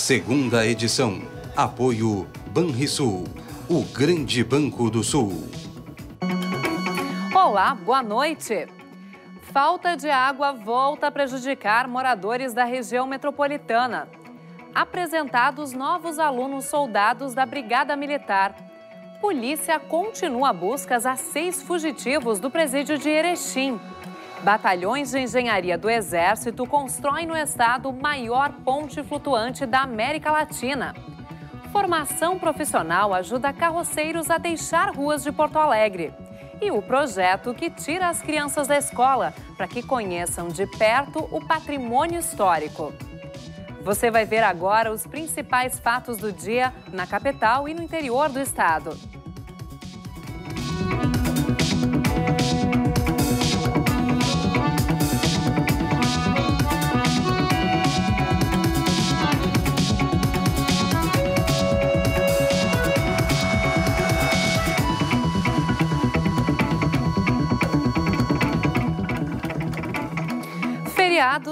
segunda edição. Apoio Banrisul, o grande banco do Sul. Olá, boa noite. Falta de água volta a prejudicar moradores da região metropolitana. Apresentados novos alunos soldados da Brigada Militar. Polícia continua buscas a seis fugitivos do presídio de Erechim. Batalhões de engenharia do Exército constroem no estado maior ponte flutuante da América Latina. Formação profissional ajuda carroceiros a deixar ruas de Porto Alegre. E o projeto que tira as crianças da escola para que conheçam de perto o patrimônio histórico. Você vai ver agora os principais fatos do dia na capital e no interior do estado.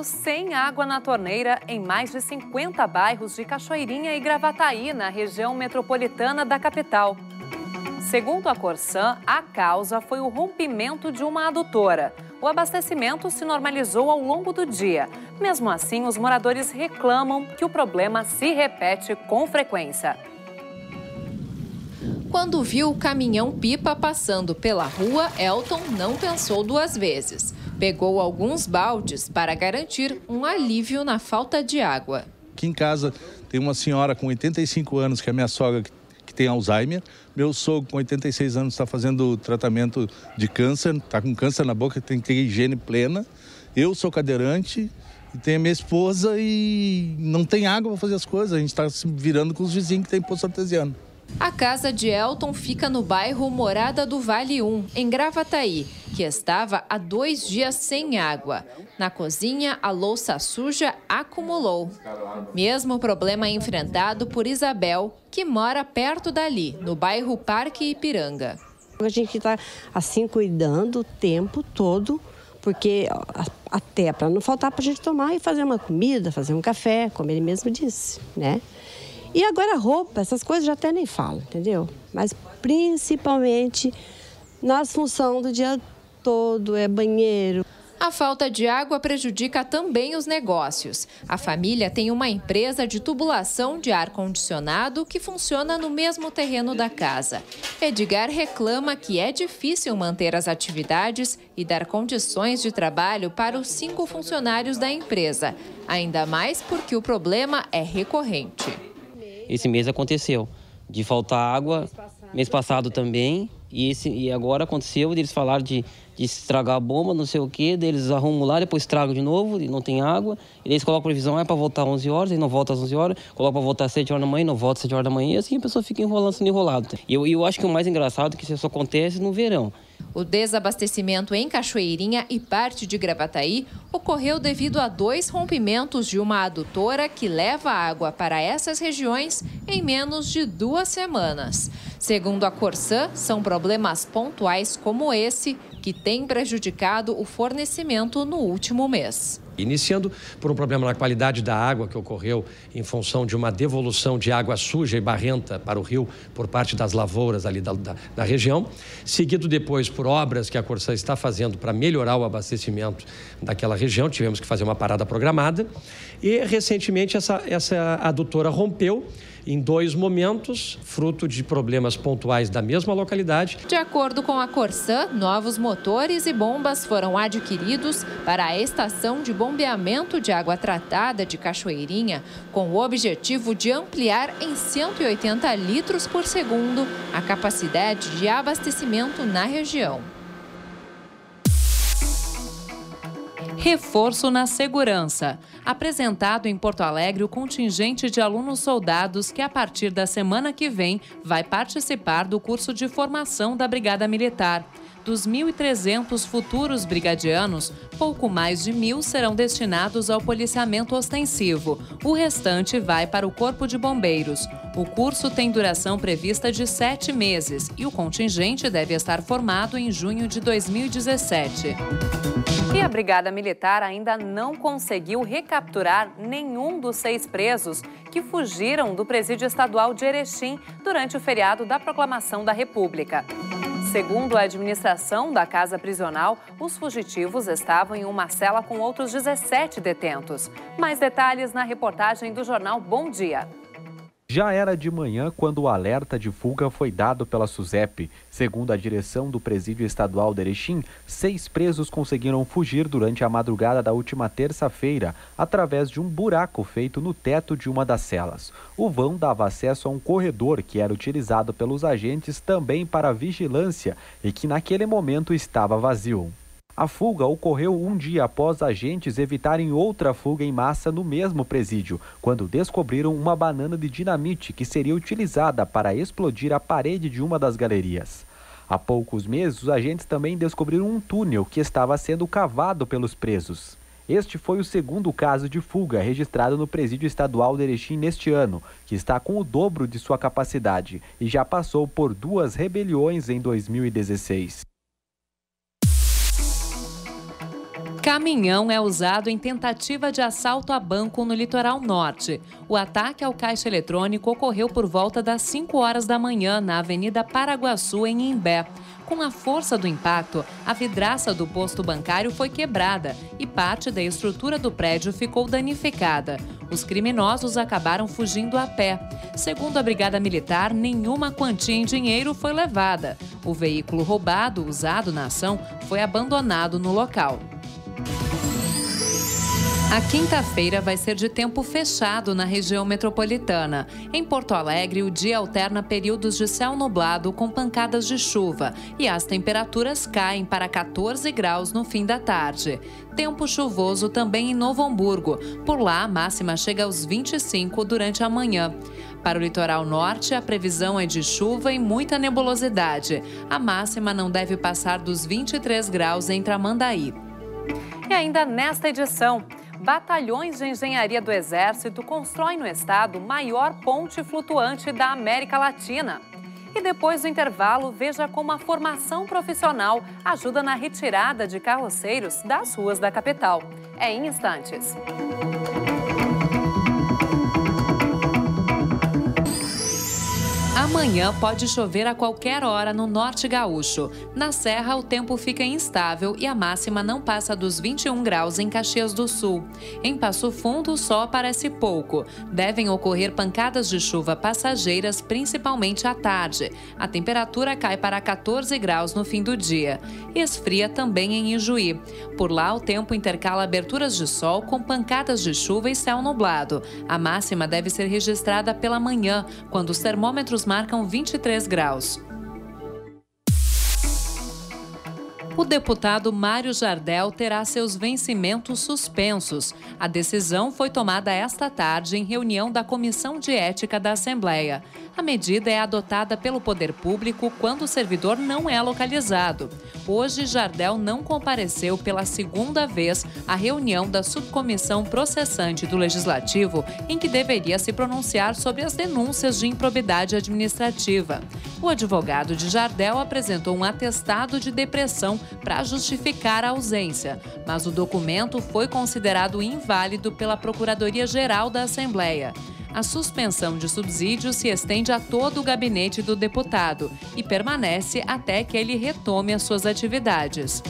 Sem água na torneira em mais de 50 bairros de Cachoeirinha e Gravataí, na região metropolitana da capital. Segundo a Corsan, a causa foi o rompimento de uma adutora. O abastecimento se normalizou ao longo do dia. Mesmo assim, os moradores reclamam que o problema se repete com frequência. Quando viu o caminhão-pipa passando pela rua, Elton não pensou duas vezes. Pegou alguns baldes para garantir um alívio na falta de água. Aqui em casa tem uma senhora com 85 anos, que é minha sogra, que tem Alzheimer. Meu sogro, com 86 anos, está fazendo tratamento de câncer, está com câncer na boca, tem que ter higiene plena. Eu sou cadeirante, e tem a minha esposa e não tem água para fazer as coisas. A gente está se virando com os vizinhos que tem poço artesiano. A casa de Elton fica no bairro Morada do Vale 1, em Gravataí, que estava há dois dias sem água. Na cozinha, a louça suja acumulou. Mesmo problema enfrentado por Isabel, que mora perto dali, no bairro Parque Ipiranga. A gente está assim cuidando o tempo todo, porque até para não faltar para a gente tomar e fazer uma comida, fazer um café, como ele mesmo disse, né? E agora roupa, essas coisas já até nem falo, entendeu? Mas principalmente nas função do dia todo, é banheiro. A falta de água prejudica também os negócios. A família tem uma empresa de tubulação de ar-condicionado que funciona no mesmo terreno da casa. Edgar reclama que é difícil manter as atividades e dar condições de trabalho para os cinco funcionários da empresa, ainda mais porque o problema é recorrente esse mês aconteceu. De faltar água, mês passado também. E, esse, e agora aconteceu, eles falaram de, de estragar a bomba, não sei o quê, deles arrumam lá, depois estragam de novo, e não tem água. E eles colocam previsão, é para voltar às 11 horas, e não volta às 11 horas, colocam para voltar às 7 horas da manhã, não volta às 7 horas da manhã, e assim a pessoa fica enrolando, sendo enrolado. E eu, eu acho que o mais engraçado é que isso só acontece no verão. O desabastecimento em Cachoeirinha e parte de Gravataí ocorreu devido a dois rompimentos de uma adutora que leva água para essas regiões em menos de duas semanas. Segundo a Corsã, são problemas pontuais como esse que têm prejudicado o fornecimento no último mês. Iniciando por um problema na qualidade da água que ocorreu em função de uma devolução de água suja e barrenta para o rio por parte das lavouras ali da, da, da região, seguido depois por obras que a Corsã está fazendo para melhorar o abastecimento daquela região, tivemos que fazer uma parada programada, e recentemente essa, essa adutora rompeu em dois momentos, fruto de problemas pontuais da mesma localidade. De acordo com a Corsã, novos motores e bombas foram adquiridos para a estação de bombeamento de água tratada de Cachoeirinha, com o objetivo de ampliar em 180 litros por segundo a capacidade de abastecimento na região. Reforço na segurança. Apresentado em Porto Alegre o contingente de alunos soldados que, a partir da semana que vem, vai participar do curso de formação da Brigada Militar. Dos 1.300 futuros brigadianos, pouco mais de mil serão destinados ao policiamento ostensivo. O restante vai para o Corpo de Bombeiros. O curso tem duração prevista de sete meses e o contingente deve estar formado em junho de 2017. E a Brigada Militar ainda não conseguiu recapturar nenhum dos seis presos que fugiram do presídio estadual de Erechim durante o feriado da Proclamação da República. Segundo a administração da casa prisional, os fugitivos estavam em uma cela com outros 17 detentos. Mais detalhes na reportagem do jornal Bom Dia. Já era de manhã quando o alerta de fuga foi dado pela SUSEP. Segundo a direção do Presídio Estadual de Erechim, seis presos conseguiram fugir durante a madrugada da última terça-feira, através de um buraco feito no teto de uma das celas. O vão dava acesso a um corredor que era utilizado pelos agentes também para vigilância e que naquele momento estava vazio. A fuga ocorreu um dia após agentes evitarem outra fuga em massa no mesmo presídio, quando descobriram uma banana de dinamite que seria utilizada para explodir a parede de uma das galerias. Há poucos meses, os agentes também descobriram um túnel que estava sendo cavado pelos presos. Este foi o segundo caso de fuga registrado no Presídio Estadual de Erechim neste ano, que está com o dobro de sua capacidade e já passou por duas rebeliões em 2016. Caminhão é usado em tentativa de assalto a banco no litoral norte. O ataque ao caixa eletrônico ocorreu por volta das 5 horas da manhã na Avenida Paraguaçu, em Imbé. Com a força do impacto, a vidraça do posto bancário foi quebrada e parte da estrutura do prédio ficou danificada. Os criminosos acabaram fugindo a pé. Segundo a Brigada Militar, nenhuma quantia em dinheiro foi levada. O veículo roubado, usado na ação, foi abandonado no local. A quinta-feira vai ser de tempo fechado na região metropolitana. Em Porto Alegre, o dia alterna períodos de céu nublado com pancadas de chuva e as temperaturas caem para 14 graus no fim da tarde. Tempo chuvoso também em Novo Hamburgo. Por lá, a máxima chega aos 25 durante a manhã. Para o litoral norte, a previsão é de chuva e muita nebulosidade. A máxima não deve passar dos 23 graus em Tramandaí. E ainda nesta edição, batalhões de engenharia do Exército constroem no estado maior ponte flutuante da América Latina. E depois do intervalo, veja como a formação profissional ajuda na retirada de carroceiros das ruas da capital. É em instantes. Amanhã pode chover a qualquer hora no norte gaúcho. Na Serra, o tempo fica instável e a máxima não passa dos 21 graus em Caxias do Sul. Em Passo Fundo, o sol aparece pouco. Devem ocorrer pancadas de chuva passageiras, principalmente à tarde. A temperatura cai para 14 graus no fim do dia. Esfria também em Ijuí. Por lá, o tempo intercala aberturas de sol com pancadas de chuva e céu nublado. A máxima deve ser registrada pela manhã, quando os termômetros marcam 23 graus. O deputado Mário Jardel terá seus vencimentos suspensos. A decisão foi tomada esta tarde em reunião da Comissão de Ética da Assembleia. A medida é adotada pelo poder público quando o servidor não é localizado. Hoje, Jardel não compareceu pela segunda vez à reunião da subcomissão processante do Legislativo, em que deveria se pronunciar sobre as denúncias de improbidade administrativa. O advogado de Jardel apresentou um atestado de depressão para justificar a ausência, mas o documento foi considerado inválido pela Procuradoria-Geral da Assembleia. A suspensão de subsídios se estende a todo o gabinete do deputado e permanece até que ele retome as suas atividades.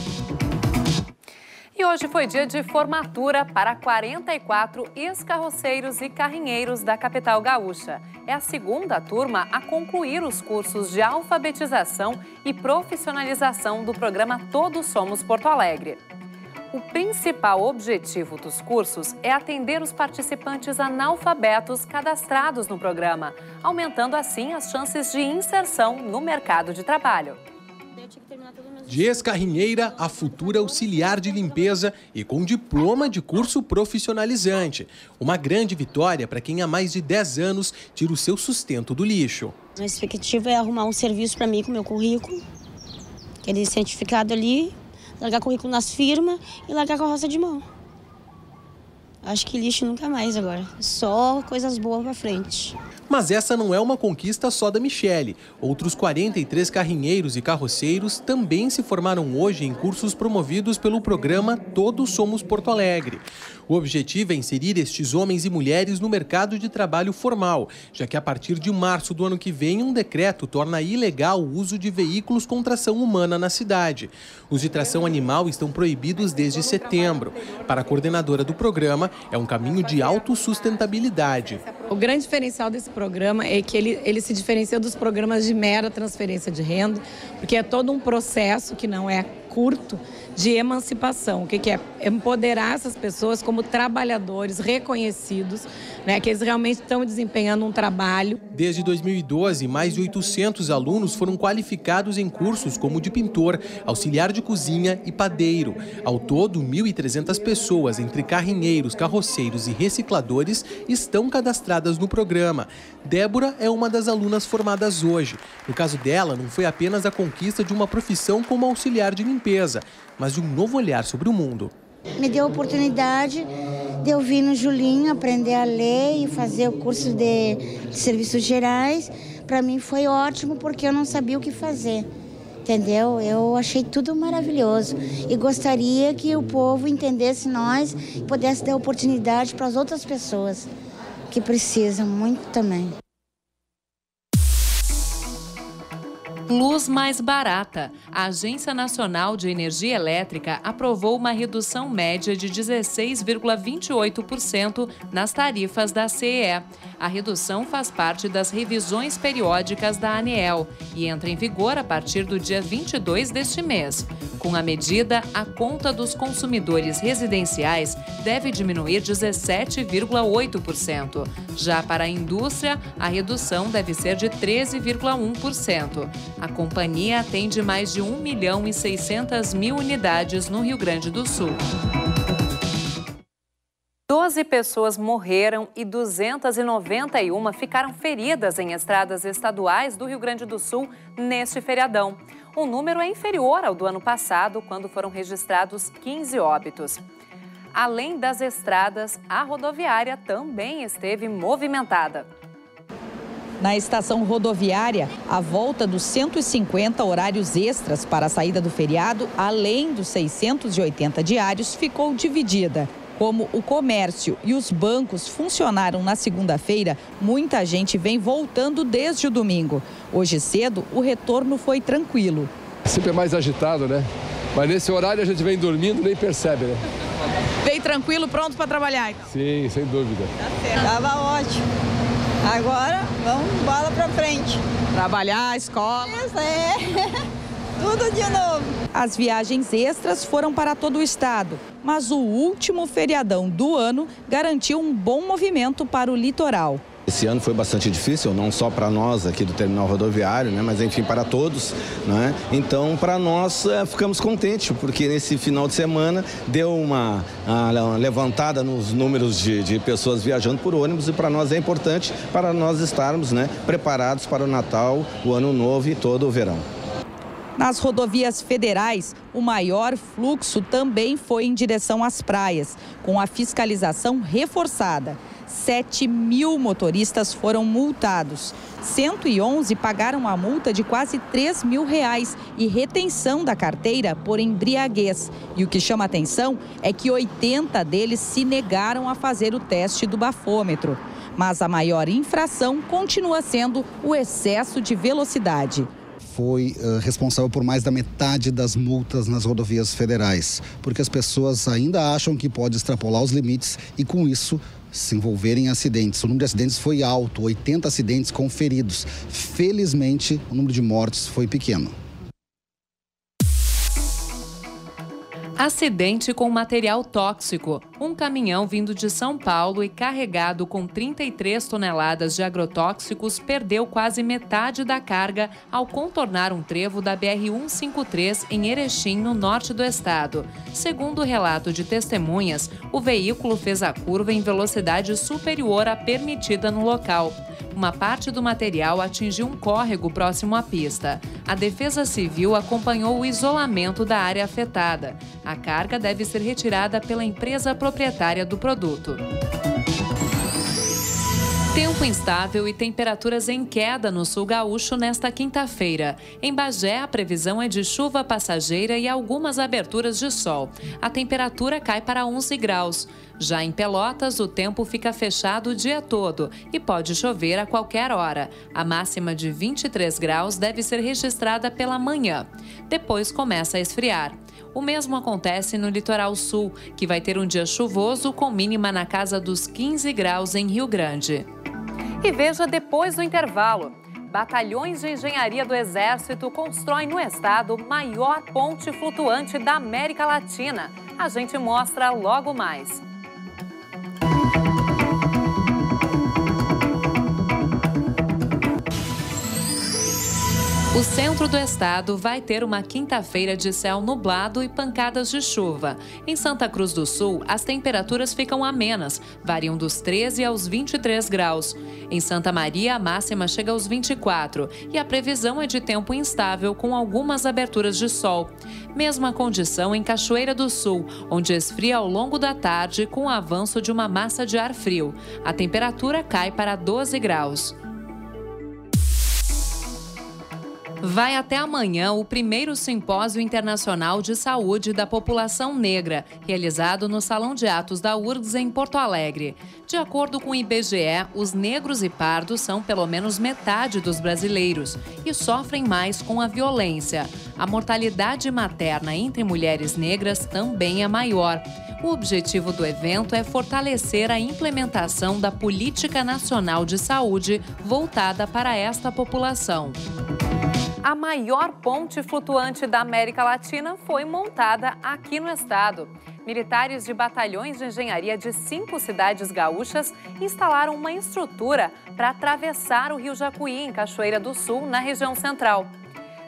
E hoje foi dia de formatura para 44 ex-carroceiros e carrinheiros da capital gaúcha. É a segunda turma a concluir os cursos de alfabetização e profissionalização do programa Todos Somos Porto Alegre. O principal objetivo dos cursos é atender os participantes analfabetos cadastrados no programa, aumentando assim as chances de inserção no mercado de trabalho. De ex-carrinheira a futura auxiliar de limpeza e com diploma de curso profissionalizante. Uma grande vitória para quem há mais de 10 anos tira o seu sustento do lixo. A expectativa é arrumar um serviço para mim com meu currículo aquele certificado ali, largar currículo nas firmas e largar com a roça de mão. Acho que lixo nunca mais agora. Só coisas boas para frente. Mas essa não é uma conquista só da Michele. Outros 43 carrinheiros e carroceiros também se formaram hoje em cursos promovidos pelo programa Todos Somos Porto Alegre. O objetivo é inserir estes homens e mulheres no mercado de trabalho formal, já que a partir de março do ano que vem, um decreto torna ilegal o uso de veículos com tração humana na cidade. Os de tração animal estão proibidos desde setembro. Para a coordenadora do programa, é um caminho de autossustentabilidade. O grande diferencial desse programa é que ele, ele se diferencia dos programas de mera transferência de renda, porque é todo um processo que não é curto de emancipação. O que, que é? Empoderar essas pessoas como trabalhadores reconhecidos, né, que eles realmente estão desempenhando um trabalho. Desde 2012, mais de 800 alunos foram qualificados em cursos como de pintor, auxiliar de cozinha e padeiro. Ao todo, 1.300 pessoas, entre carrinheiros, carroceiros e recicladores, estão cadastradas no programa. Débora é uma das alunas formadas hoje. No caso dela, não foi apenas a conquista de uma profissão como auxiliar de limpeza, mas de um novo olhar sobre o mundo. Me deu a oportunidade de eu vir no Julinho aprender a ler e fazer o curso de, de serviços gerais. Para mim foi ótimo porque eu não sabia o que fazer. Entendeu? Eu achei tudo maravilhoso e gostaria que o povo entendesse nós e pudesse dar oportunidade para as outras pessoas que precisam muito também. Luz mais barata. A Agência Nacional de Energia Elétrica aprovou uma redução média de 16,28% nas tarifas da CEE. A redução faz parte das revisões periódicas da ANEEL e entra em vigor a partir do dia 22 deste mês. Com a medida, a conta dos consumidores residenciais deve diminuir 17,8%. Já para a indústria, a redução deve ser de 13,1%. A companhia atende mais de 1 milhão e 600 mil unidades no Rio Grande do Sul. 12 pessoas morreram e 291 ficaram feridas em estradas estaduais do Rio Grande do Sul neste feriadão. O número é inferior ao do ano passado, quando foram registrados 15 óbitos. Além das estradas, a rodoviária também esteve movimentada. Na estação rodoviária, a volta dos 150 horários extras para a saída do feriado, além dos 680 diários, ficou dividida. Como o comércio e os bancos funcionaram na segunda-feira, muita gente vem voltando desde o domingo. Hoje cedo, o retorno foi tranquilo. Sempre é mais agitado, né? Mas nesse horário a gente vem dormindo nem percebe, né? Veio tranquilo, pronto para trabalhar, então? Sim, sem dúvida. Tá certo. Tava ótimo. Agora, vamos bola para frente. Trabalhar, escola. Isso é. Tudo de novo. As viagens extras foram para todo o estado, mas o último feriadão do ano garantiu um bom movimento para o litoral. Esse ano foi bastante difícil, não só para nós aqui do terminal rodoviário, né, mas enfim para todos. Né? Então, para nós, é, ficamos contentes, porque nesse final de semana deu uma, uma levantada nos números de, de, pessoas viajando por ônibus e para nós é importante para nós estarmos né, preparados para o Natal, o Ano Novo e todo o verão. Nas rodovias federais, o maior fluxo também foi em direção às praias, com a fiscalização reforçada. 7 mil motoristas foram multados. 111 pagaram a multa de quase 3 mil reais e retenção da carteira por embriaguez. E o que chama atenção é que 80 deles se negaram a fazer o teste do bafômetro. Mas a maior infração continua sendo o excesso de velocidade foi uh, responsável por mais da metade das multas nas rodovias federais, porque as pessoas ainda acham que pode extrapolar os limites e com isso se envolverem em acidentes. O número de acidentes foi alto, 80 acidentes com feridos. Felizmente, o número de mortes foi pequeno. Acidente com material tóxico. Um caminhão vindo de São Paulo e carregado com 33 toneladas de agrotóxicos perdeu quase metade da carga ao contornar um trevo da BR-153 em Erechim, no norte do estado. Segundo o relato de testemunhas, o veículo fez a curva em velocidade superior à permitida no local. Uma parte do material atingiu um córrego próximo à pista. A Defesa Civil acompanhou o isolamento da área afetada. A carga deve ser retirada pela empresa proprietária do produto. Tempo instável e temperaturas em queda no sul gaúcho nesta quinta-feira. Em Bagé, a previsão é de chuva passageira e algumas aberturas de sol. A temperatura cai para 11 graus. Já em Pelotas, o tempo fica fechado o dia todo e pode chover a qualquer hora. A máxima de 23 graus deve ser registrada pela manhã. Depois começa a esfriar. O mesmo acontece no litoral sul, que vai ter um dia chuvoso com mínima na casa dos 15 graus em Rio Grande. E veja depois do intervalo. Batalhões de Engenharia do Exército constroem no estado maior ponte flutuante da América Latina. A gente mostra logo mais. O centro do estado vai ter uma quinta-feira de céu nublado e pancadas de chuva. Em Santa Cruz do Sul, as temperaturas ficam amenas, variam dos 13 aos 23 graus. Em Santa Maria, a máxima chega aos 24 e a previsão é de tempo instável com algumas aberturas de sol. Mesma condição em Cachoeira do Sul, onde esfria ao longo da tarde com o avanço de uma massa de ar frio. A temperatura cai para 12 graus. Vai até amanhã o primeiro Simpósio Internacional de Saúde da População Negra, realizado no Salão de Atos da URGS em Porto Alegre. De acordo com o IBGE, os negros e pardos são pelo menos metade dos brasileiros e sofrem mais com a violência. A mortalidade materna entre mulheres negras também é maior. O objetivo do evento é fortalecer a implementação da Política Nacional de Saúde voltada para esta população a maior ponte flutuante da América Latina foi montada aqui no estado. Militares de batalhões de engenharia de cinco cidades gaúchas instalaram uma estrutura para atravessar o rio Jacuí, em Cachoeira do Sul, na região central.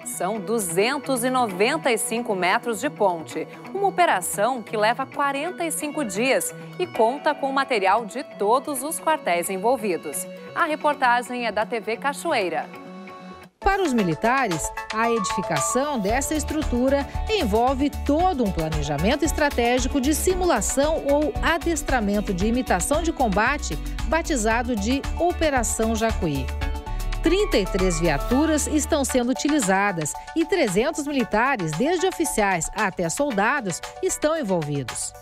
São 295 metros de ponte, uma operação que leva 45 dias e conta com material de todos os quartéis envolvidos. A reportagem é da TV Cachoeira. Para os militares, a edificação dessa estrutura envolve todo um planejamento estratégico de simulação ou adestramento de imitação de combate, batizado de Operação Jacuí. 33 viaturas estão sendo utilizadas e 300 militares, desde oficiais até soldados, estão envolvidos.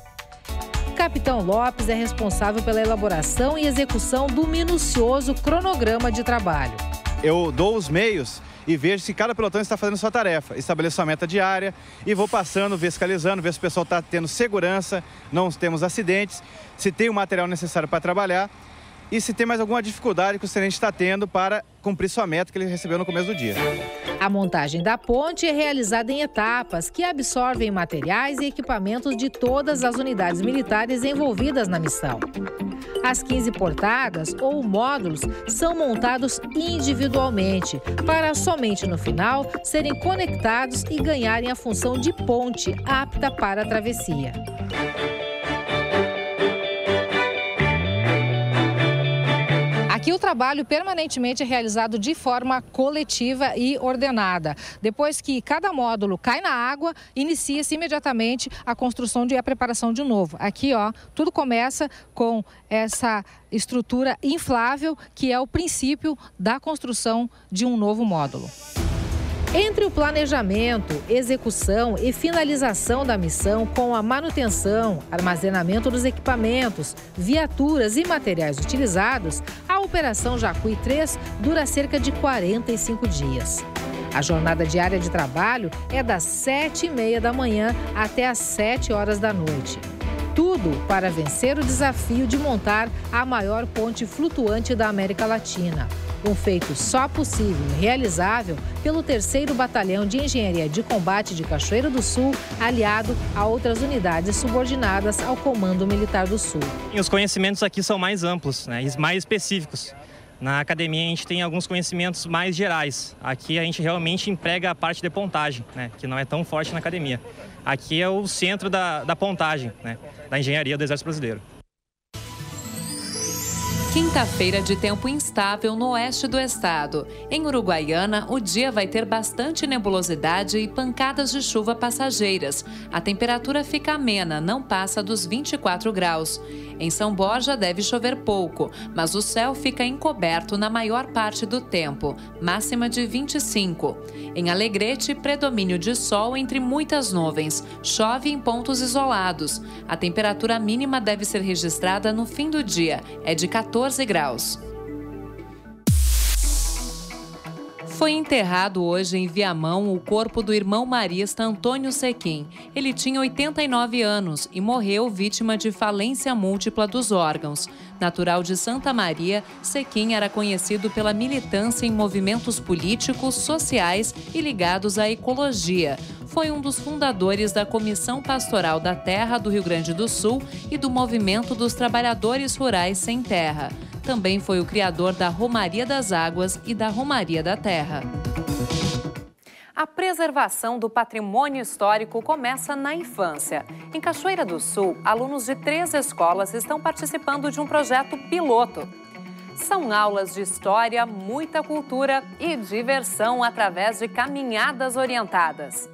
Capitão Lopes é responsável pela elaboração e execução do minucioso cronograma de trabalho eu dou os meios e vejo se cada pelotão está fazendo sua tarefa. Estabeleço a meta diária e vou passando, fiscalizando, ver se o pessoal está tendo segurança, não temos acidentes, se tem o material necessário para trabalhar e se tem mais alguma dificuldade que o tenente está tendo para cumprir sua meta que ele recebeu no começo do dia. A montagem da ponte é realizada em etapas que absorvem materiais e equipamentos de todas as unidades militares envolvidas na missão. As 15 portadas ou módulos são montados individualmente, para somente no final serem conectados e ganharem a função de ponte apta para a travessia. Aqui o trabalho permanentemente é realizado de forma coletiva e ordenada. Depois que cada módulo cai na água, inicia-se imediatamente a construção e a preparação de um novo. Aqui, ó, tudo começa com essa estrutura inflável, que é o princípio da construção de um novo módulo. Entre o planejamento, execução e finalização da missão com a manutenção, armazenamento dos equipamentos, viaturas e materiais utilizados, a Operação Jacuí 3 dura cerca de 45 dias. A jornada diária de trabalho é das 7h30 da manhã até as 7 horas da noite. Tudo para vencer o desafio de montar a maior ponte flutuante da América Latina. Um feito só possível e realizável pelo 3 Batalhão de Engenharia de Combate de Cachoeiro do Sul, aliado a outras unidades subordinadas ao Comando Militar do Sul. Os conhecimentos aqui são mais amplos né, mais específicos. Na academia a gente tem alguns conhecimentos mais gerais. Aqui a gente realmente emprega a parte de pontagem, né, que não é tão forte na academia. Aqui é o centro da, da pontagem, né, da engenharia do Exército Brasileiro. Quinta-feira de tempo instável no oeste do estado. Em Uruguaiana, o dia vai ter bastante nebulosidade e pancadas de chuva passageiras. A temperatura fica amena, não passa dos 24 graus. Em São Borja deve chover pouco, mas o céu fica encoberto na maior parte do tempo, máxima de 25. Em Alegrete, predomínio de sol entre muitas nuvens. Chove em pontos isolados. A temperatura mínima deve ser registrada no fim do dia, é de 14 graus. Foi enterrado hoje em Viamão o corpo do irmão marista Antônio Sequim. Ele tinha 89 anos e morreu vítima de falência múltipla dos órgãos. Natural de Santa Maria, Sequim era conhecido pela militância em movimentos políticos, sociais e ligados à ecologia. Foi um dos fundadores da Comissão Pastoral da Terra do Rio Grande do Sul e do Movimento dos Trabalhadores Rurais Sem Terra. Também foi o criador da Romaria das Águas e da Romaria da Terra. A preservação do patrimônio histórico começa na infância. Em Cachoeira do Sul, alunos de três escolas estão participando de um projeto piloto. São aulas de história, muita cultura e diversão através de caminhadas orientadas.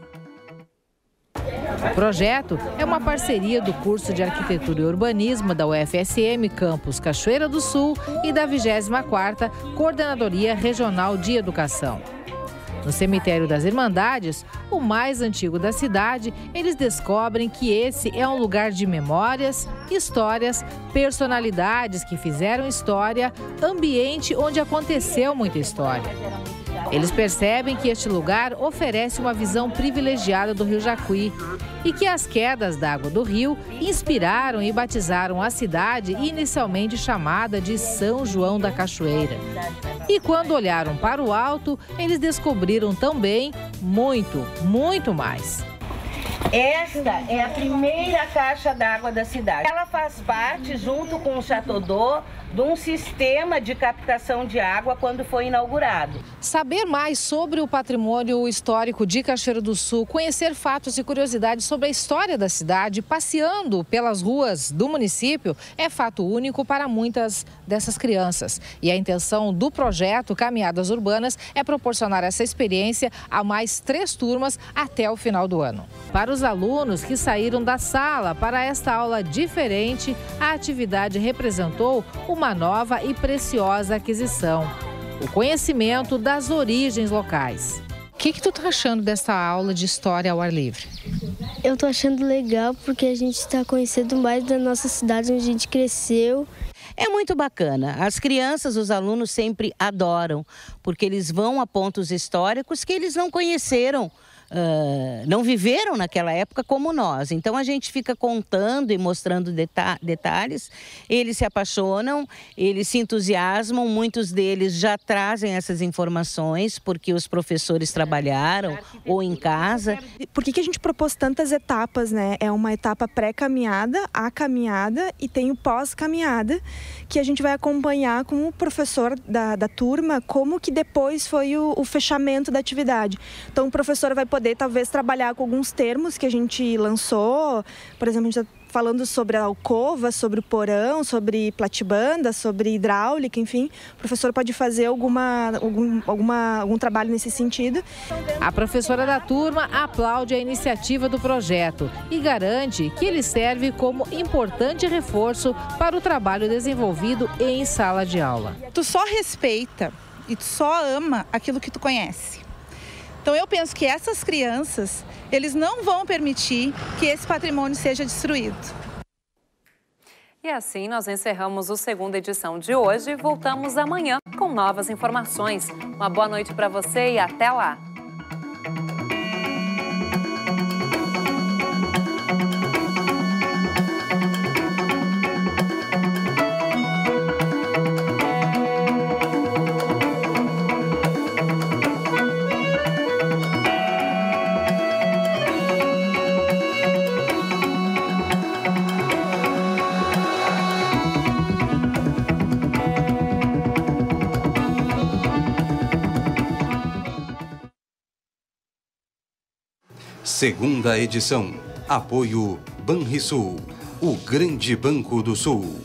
O projeto é uma parceria do curso de Arquitetura e Urbanismo da UFSM Campus Cachoeira do Sul e da 24ª Coordenadoria Regional de Educação. No cemitério das Irmandades, o mais antigo da cidade, eles descobrem que esse é um lugar de memórias, histórias, personalidades que fizeram história, ambiente onde aconteceu muita história. Eles percebem que este lugar oferece uma visão privilegiada do rio Jacuí e que as quedas d'água do rio inspiraram e batizaram a cidade inicialmente chamada de São João da Cachoeira. E quando olharam para o alto, eles descobriram também muito, muito mais. Esta é a primeira caixa d'água da cidade. Ela faz parte, junto com o Chateau d'Eau, de um sistema de captação de água quando foi inaugurado. Saber mais sobre o patrimônio histórico de Cachoeiro do Sul, conhecer fatos e curiosidades sobre a história da cidade, passeando pelas ruas do município, é fato único para muitas dessas crianças. E a intenção do projeto Caminhadas Urbanas é proporcionar essa experiência a mais três turmas até o final do ano. Para os alunos que saíram da sala para esta aula diferente, a atividade representou uma uma nova e preciosa aquisição: o conhecimento das origens locais. O que, que tu tá achando dessa aula de história ao ar livre? Eu tô achando legal porque a gente está conhecendo mais da nossa cidade onde a gente cresceu. É muito bacana. As crianças, os alunos sempre adoram, porque eles vão a pontos históricos que eles não conheceram uh, não viveram naquela época como nós. Então a gente fica contando e mostrando deta detalhes. Eles se apaixonam, eles se entusiasmam, muitos deles já trazem essas informações porque os professores trabalharam ou em casa. Por que, que a gente propôs tantas etapas, né? É uma etapa pré-caminhada, a caminhada e tem o pós-caminhada, que a gente vai acompanhar com o professor da, da turma como que depois foi o, o fechamento da atividade. Então o professor vai poder talvez trabalhar com alguns termos que a gente lançou. Por exemplo, a gente está falando sobre a alcova, sobre o porão, sobre platibanda, sobre hidráulica, enfim. O professor pode fazer alguma, algum, alguma, algum trabalho nesse sentido. A professora da turma aplaude a iniciativa do projeto e garante que ele serve como importante reforço para o trabalho desenvolvido em sala de aula. Tu só respeita e tu só ama aquilo que tu conhece. Então eu penso que essas crianças, eles não vão permitir que esse patrimônio seja destruído. E assim nós encerramos a segunda edição de hoje. Voltamos amanhã com novas informações. Uma boa noite para você e até lá! Segunda edição. Apoio Banrisul, o grande banco do Sul.